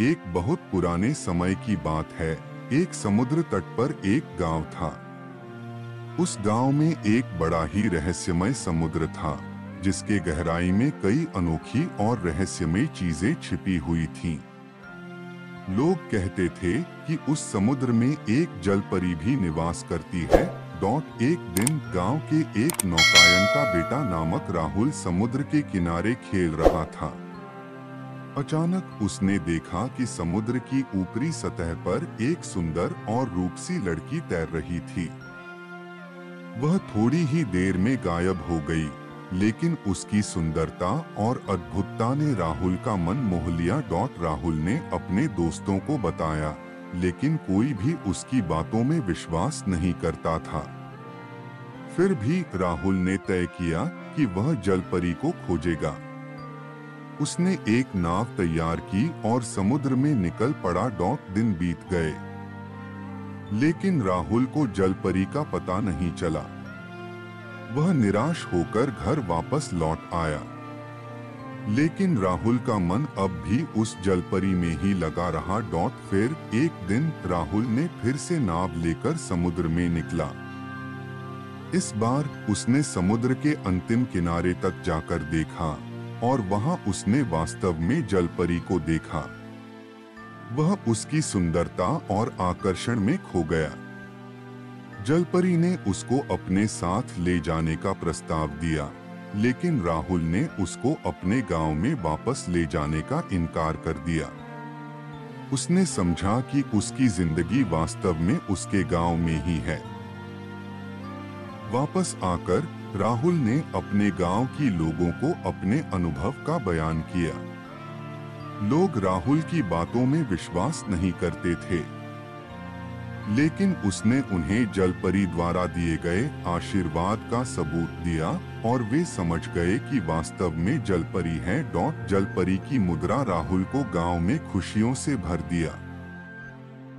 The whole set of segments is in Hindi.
एक बहुत पुराने समय की बात है। एक समुद्र तट पर एक गाँव था। उस गाँव में एक बड़ा ही रहस्यमय समुद्र था, जिसके गहराई में कई अनोखी और रहस्यमय चीज़ें छिपी हुई थीं। लोग कहते थे कि उस समुद्र में एक जलपरी भी निवास करती है। डॉट एक दिन गाँव के एक नौकायन का बेटा नामक राहुल समुद्र के किनारे खेल रहा था। अचानक उसने देखा कि समुद्र की ऊपरी सतह पर एक सुंदर और रूपसी लड़की तैर रही थी। वह थोड़ी ही देर में गायब हो गई, लेकिन उसकी सुंदरता और अद्भुतता ने राहुल का मन मोह लिया डॉट राहुल ने अपने दोस्तों को बताया, लेकिन कोई भी उसकी बातों में विश्वास नहीं करता था। फिर भी राहुल ने तय किया कि वह जलपरी को खोजेगा। उसने एक नाव तैयार की और समुद्र में निकल पड़ा डॉट दिन बीत गए। लेकिन राहुल को जलपरी का पता नहीं चला। वह निराश होकर घर वापस लौट आया। लेकिन राहुल का मन अब भी उस जलपरी में ही लगा रहा डॉट फिर एक दिन राहुल ने फिर से नाव लेकर समुद्र में निकला। इस बार उसने समुद्र के अंतिम किनारे तक जाकर देखा। और वहाँ उसने वास्तव में जलपरी को देखा। वह उसकी सुंदरता और आकर्षण में खो गया। जलपरी ने उसको अपने साथ ले जाने का प्रस्ताव दिया, लेकिन राहुल ने उसको अपने गाँव में वापस ले जाने का इनकार कर दिया। उसने समझा कि उसकी ज़िंदगी वास्तव में उसके गाँव में ही है। वापस आकर राहुल ने अपने गाँव की लोगों को अपने अनुभव का बयान किया। लोग राहुल की बातों में विश्वास नहीं करते थे। लेकिन उसने उन्हें जलपरी द्वारा दिए गए आशीर्वाद का सबूत दिया और वे समझ गए कि वास्तव में जलपरी है। डॉट जलपरी की मुद्रा राहुल को गाँव में खुशियों से भर दिया।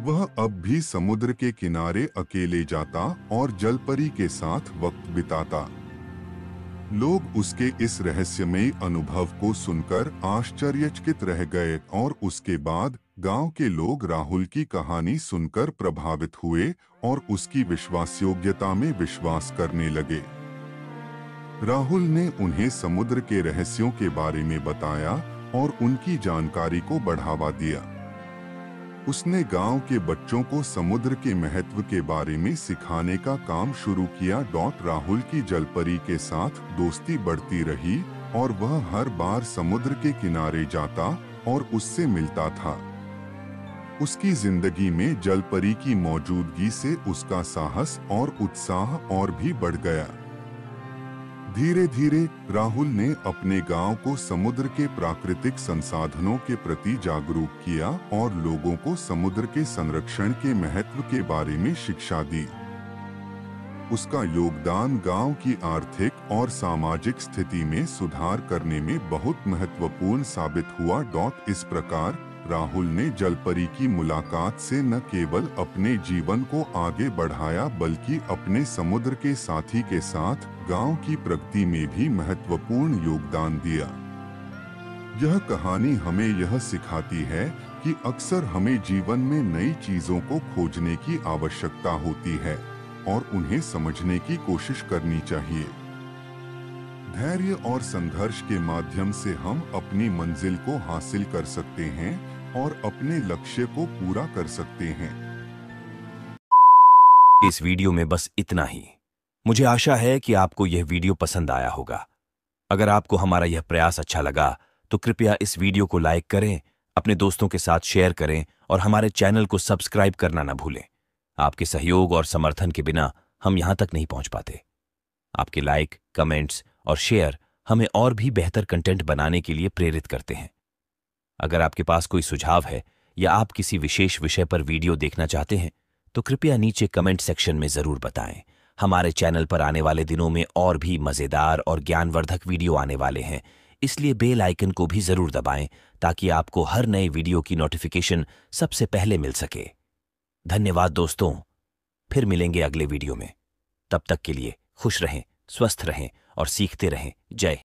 वह अब भी समुद्र के किनारे अकेले जाता और जलपरी के साथ वक्त बिताता। लोग उसके इस रहस्यमय अनुभव को सुनकर आश्चर्यचकित रह गए और उसके बाद गाँव के लोग राहुल की कहानी सुनकर प्रभावित हुए और उसकी विश्वासयोग्यता में विश्वास करने लगे। राहुल ने उन्हें समुद्र के रहस्यों के बारे में बताया और उनकी जानकारी को बढ़ावा दिया। उसने गाँव के बच्चों को समुद्र के महत्व के बारे में सिखाने का काम शुरू किया। डॉट राहुल की जलपरी के साथ दोस्ती बढ़ती रही और वह हर बार समुद्र के किनारे जाता और उससे मिलता था। उसकी ज़िंदगी में जलपरी की मौजूदगी से उसका साहस और उत्साह और भी बढ़ गया। धीरे धीरे राहुल ने अपने गाँव को समुद्र के प्राकृतिक संसाधनों के प्रति जागरूक किया और लोगों को समुद्र के संरक्षण के महत्व के बारे में शिक्षा दी। उसका योगदान गाँव की आर्थिक और सामाजिक स्थिति में सुधार करने में बहुत महत्वपूर्ण साबित हुआ। डॉट इस प्रकार राहुल ने जलपरी की मुलाकात से न केवल अपने जीवन को आगे बढ़ाया, बल्कि अपने समुद्र के साथी के साथ गाँव की प्रगति में भी महत्वपूर्ण योगदान दिया। यह कहानी हमें यह सिखाती है कि अक्सर हमें जीवन में नई चीज़ों को खोजने की आवश्यकता होती है और उन्हें समझने की कोशिश करनी चाहिए। धैर्य और संघर्ष के माध्यम से हम अपनी मंजिल को हासिल कर सकते हैं और अपने लक्ष्य को पूरा कर सकते हैं। इस वीडियो में बस इतना ही। मुझे आशा है कि आपको यह वीडियो पसंद आया होगा। अगर आपको हमारा यह प्रयास अच्छा लगा तो कृपया इस वीडियो को लाइक करें, अपने दोस्तों के साथ शेयर करें और हमारे चैनल को सब्सक्राइब करना ना भूलें। आपके सहयोग और समर्थन के बिना हम यहाँ तक नहीं पहुँच पाते। आपके लाइक, कमेंट्स और शेयर हमें और भी बेहतर कंटेंट बनाने के लिए प्रेरित करते हैं। अगर आपके पास कोई सुझाव है या आप किसी विशेष विषय पर वीडियो देखना चाहते हैं तो कृपया नीचे कमेंट सेक्शन में ज़रूर बताएँ। हमारे चैनल पर आने वाले दिनों में और भी मज़ेदार और ज्ञानवर्धक वीडियो आने वाले हैं, इसलिए बेल आइकन को भी ज़रूर दबाएँ, ताकि आपको हर नए वीडियो की नोटिफिकेशन सबसे पहले मिल सके। धन्यवाद दोस्तों, फिर मिलेंगे अगले वीडियो में। तब तक के लिए खुश रहें, स्वस्थ रहें और सीखते रहें। जय।